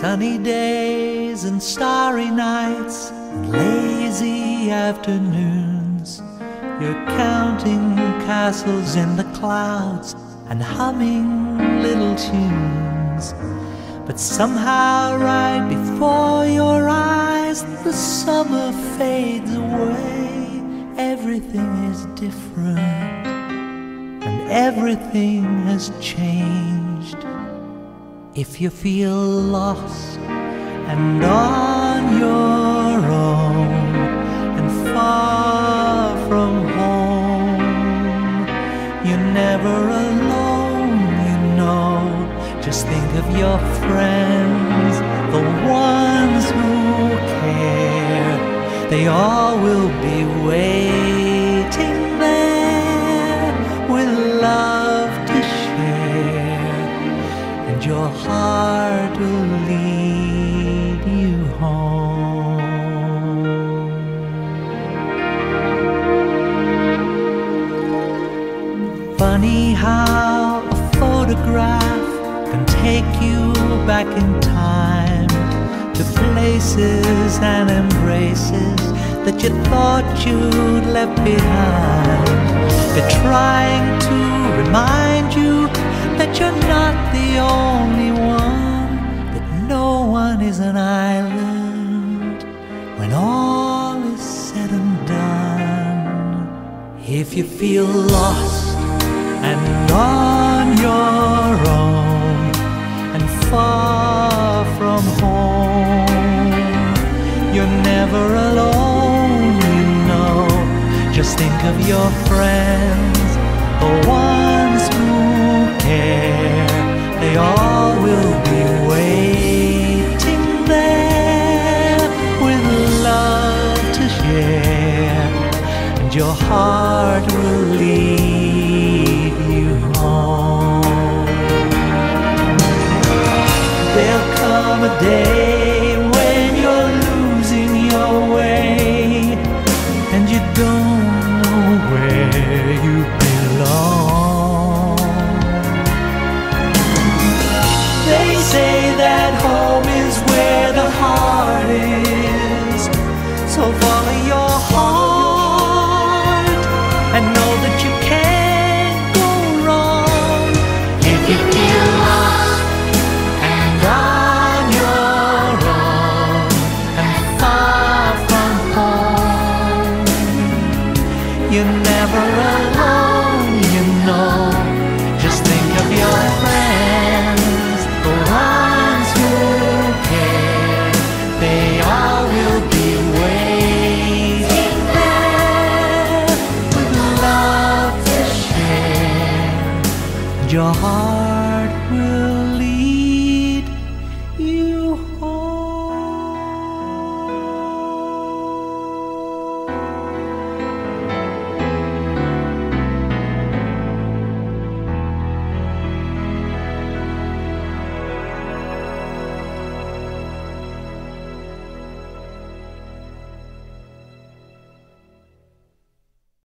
sunny days and starry nights and lazy afternoons. You're counting castles in the clouds and humming little tunes. But somehow, right before your eyes, the summer fades away. Everything is different, and everything has changed. If you feel lost and on your own and far from home, you're never alone, you know. Just think of your friends, the ones who care. They all will be and your heart will lead you home. Funny how a photograph can take you back in time to places and embraces that you thought you'd left behind. They're trying to remind you that you're not the only an island when all is said and done. If you feel lost and on your own and far from home. You're never alone, you know. Just think of your friends, the ones your heart your heart